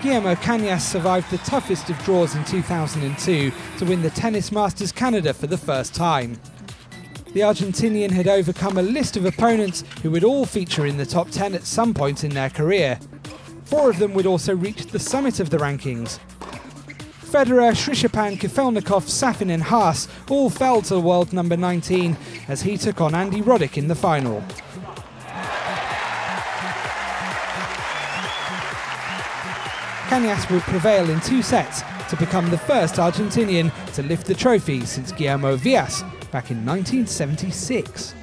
Guillermo Cañas survived the toughest of draws in 2002 to win the Tennis Masters Canada for the first time. The Argentinian had overcome a list of opponents who would all feature in the top 10 at some point in their career. Four of them would also reach the summit of the rankings. Federer, Srichaphan, Kafelnikov, Safin and Haas all fell to world number 19 as he took on Andy Roddick in the final. Cañas would prevail in two sets to become the first Argentinian to lift the trophy since Guillermo Vilas back in 1976.